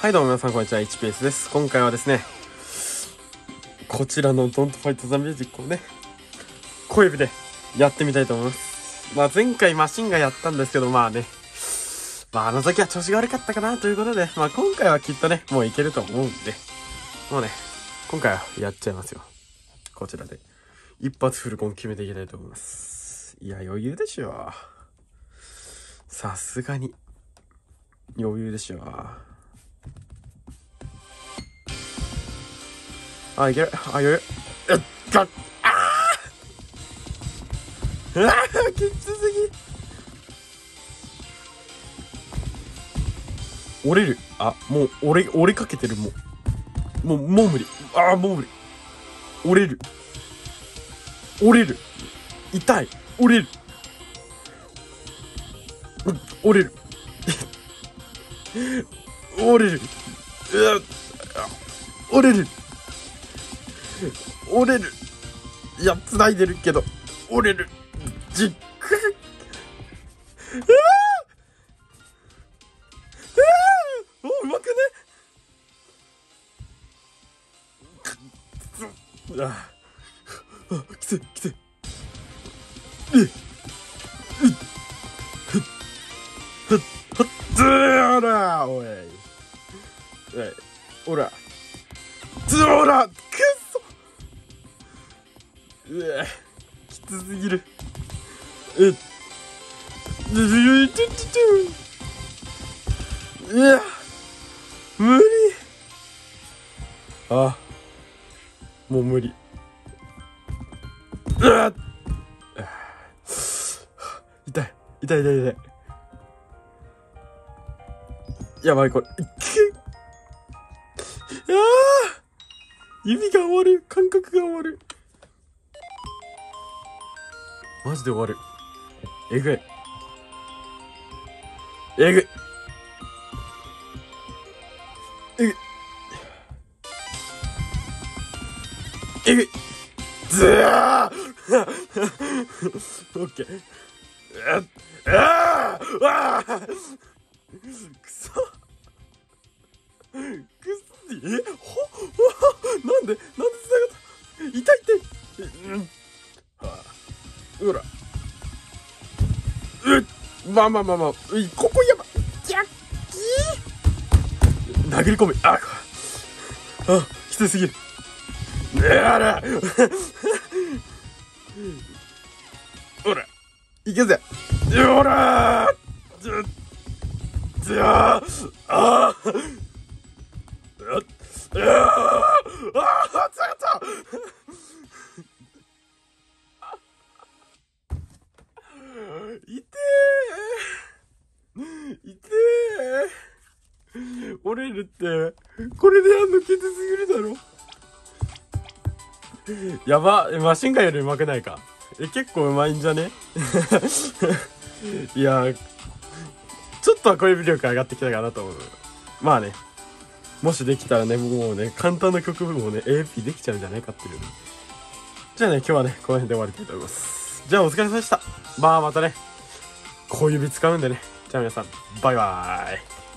はいどうも皆さんこんにちは。HPS です。今回はですねこちらの Don't Fight the Music をね小指でやってみたいと思います。まあ前回マシンがやったんですけどまあねまああの時は調子が悪かったかなということでまあ今回はきっとねもういけると思うんでもうね今回はやっちゃいますよ。こちらで一発フルコン決めていきたいと思います。いや余裕でしょさすがに余裕でしょあ、いける。あ、余裕。えっかっあー あーきつすぎ折れる。あ、もう、折れ、折れかけてる、もう。もう、もう無理。ああ、もう無理。折れる。折れる。痛い。折れる。う折れる。折れる。うわ折れる。折れる。いや、繋いでるけど、折れる。じっくり。うわー。お、うまくね。くっああ、きつい、きつい。えっ、ふっ、ふっ、ずーらおい。おい、おら。ずーらくっうわきつすぎる。えっううちょちょちょいや無理。あもう無理。うわ痛い痛い痛い痛い。やばいこれ。ああ指が終わる。感覚が終わる。マジで終わる。えぐい。えぐい。えぐい。えぐい。ずーオッケー。ああああくそ。くっえ？ほ？ほ？なんで？なんで？まあまあまあまあ。ここやばジャッキー殴り込めああきつすぎる。ねえあらほら。いけぜ。ほらずずああああああつったいてーいてー折れるって。これでやんのきつすぎるだろ。やば。マシンガンより上手くないか。え結構うまいんじゃね？いやちょっとは小指力上がってきたかなと思う。まあね。もしできたらねもうね簡単な曲もね AP できちゃうんじゃないかっていう。じゃあね今日はねこの辺で終わりたいと思います。じゃあお疲れ様でした。まあまたね。小指使うんでね。じゃあ皆さんバイバーイ。